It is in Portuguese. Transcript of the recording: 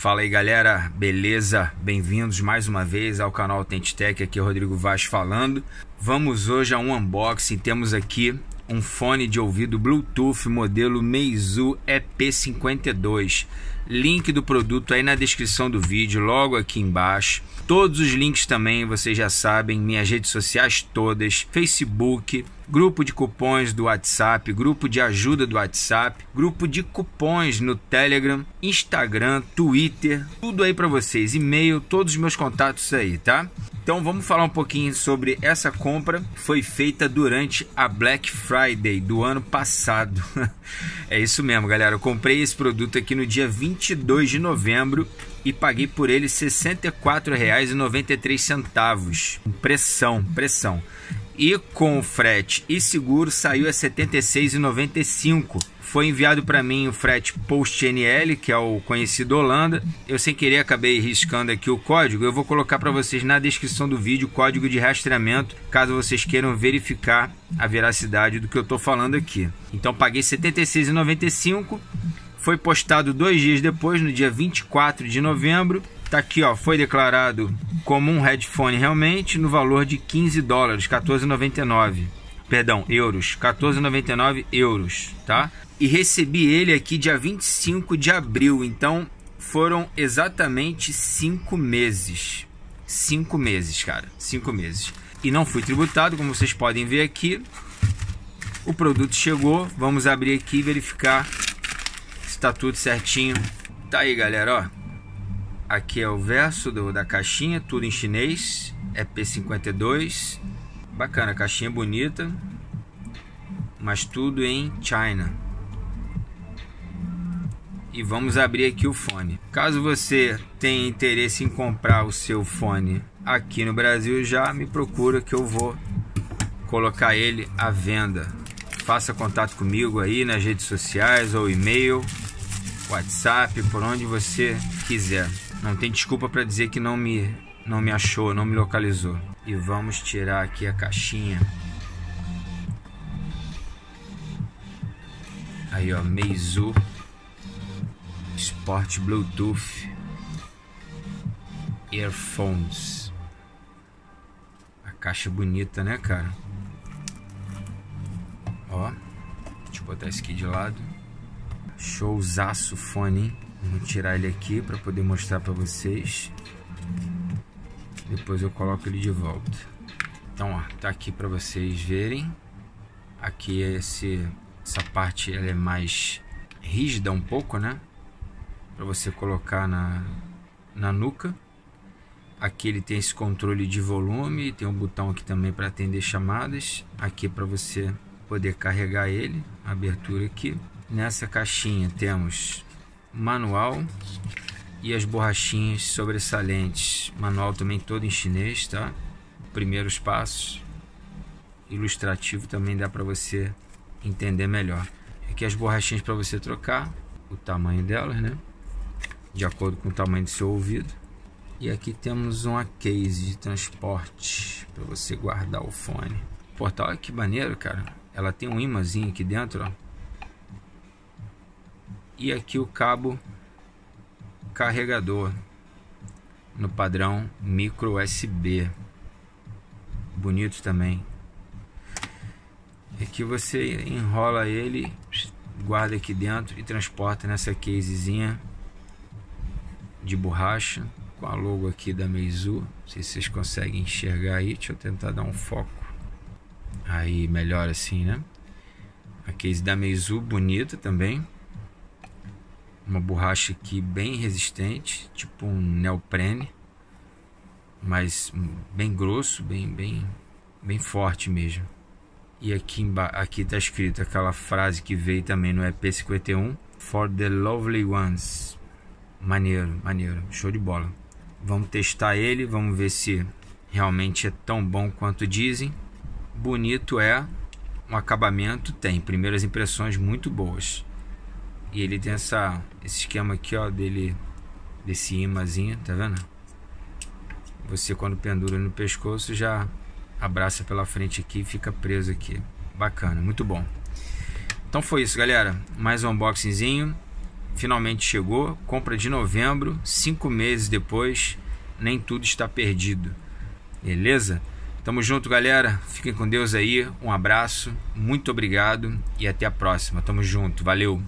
Fala aí galera, beleza? Bem-vindos mais uma vez ao canal Tech. aqui é o Rodrigo Vaz falando. Vamos hoje a um unboxing, temos aqui um fone de ouvido Bluetooth modelo Meizu EP52. Link do produto aí na descrição do vídeo, logo aqui embaixo. Todos os links também, vocês já sabem, minhas redes sociais todas, Facebook, grupo de cupons do WhatsApp, grupo de ajuda do WhatsApp, grupo de cupons no Telegram, Instagram, Twitter, tudo aí para vocês, e-mail, todos os meus contatos aí, tá? Então vamos falar um pouquinho sobre essa compra. Foi feita durante a Black Friday do ano passado. é isso mesmo, galera. Eu comprei esse produto aqui no dia 22 de novembro e paguei por ele R$ 64,93. Pressão, pressão. E com frete e seguro saiu a R$ 76,95 foi enviado para mim o frete Post NL, que é o conhecido Holanda. Eu sem querer acabei riscando aqui o código. Eu vou colocar para vocês na descrição do vídeo o código de rastreamento, caso vocês queiram verificar a veracidade do que eu estou falando aqui. Então paguei R$ 76,95. Foi postado dois dias depois, no dia 24 de novembro. Tá aqui, ó, foi declarado como um headphone realmente no valor de 15 dólares, 14,99. Perdão, euros, 14,99 euros, tá? e recebi ele aqui dia 25 de abril. Então foram exatamente cinco meses. Cinco meses, cara. Cinco meses. E não fui tributado, como vocês podem ver aqui. O produto chegou. Vamos abrir aqui e verificar está tudo certinho. Tá aí, galera, ó. Aqui é o verso do, da caixinha, tudo em chinês. É P52. Bacana, caixinha bonita. Mas tudo em China e vamos abrir aqui o fone. Caso você tenha interesse em comprar o seu fone aqui no Brasil, já me procura que eu vou colocar ele à venda. Faça contato comigo aí nas redes sociais ou e-mail, WhatsApp, por onde você quiser. Não tem desculpa para dizer que não me não me achou, não me localizou. E vamos tirar aqui a caixinha. Aí ó, Meizu Sport Bluetooth Earphones. A caixa bonita, né, cara? Ó, deixa eu botar esse aqui de lado. Showzaço fone, hein? Vou tirar ele aqui para poder mostrar para vocês. Depois eu coloco ele de volta. Então, ó, tá aqui para vocês verem. Aqui esse, essa parte ela é mais rígida um pouco, né? para você colocar na, na nuca. Aqui ele tem esse controle de volume, tem um botão aqui também para atender chamadas. Aqui para você poder carregar ele, abertura aqui. Nessa caixinha temos manual e as borrachinhas sobressalentes. Manual também todo em chinês, tá? Primeiros passos. Ilustrativo também dá para você entender melhor. Aqui as borrachinhas para você trocar o tamanho delas, né? de acordo com o tamanho do seu ouvido. E aqui temos uma case de transporte para você guardar o fone. Portal, olha que maneiro, cara. Ela tem um imãzinho aqui dentro, ó. E aqui o cabo carregador no padrão micro USB. Bonito também. Aqui você enrola ele, guarda aqui dentro e transporta nessa casezinha de borracha com a logo aqui da Meizu. Não sei se vocês conseguem enxergar aí. Deixa eu tentar dar um foco. Aí melhor assim, né? A case da Meizu bonita também. Uma borracha aqui bem resistente, tipo um neoprene, mas bem grosso, bem bem bem forte mesmo. E aqui aqui tá escrito aquela frase que veio também no EP51, For the Lovely Ones. Maneiro, maneiro, show de bola. Vamos testar ele, vamos ver se realmente é tão bom quanto dizem. Bonito é, um acabamento tem, primeiras impressões muito boas. E ele tem essa, esse esquema aqui, ó, dele, desse imãzinho, tá vendo? Você quando pendura no pescoço já abraça pela frente aqui e fica preso aqui. Bacana, muito bom. Então foi isso, galera. Mais um unboxingzinho. finalmente chegou. Compra de novembro, cinco meses depois, nem tudo está perdido. Beleza? Tamo junto, galera. Fiquem com Deus aí. Um abraço, muito obrigado e até a próxima. Tamo junto. Valeu.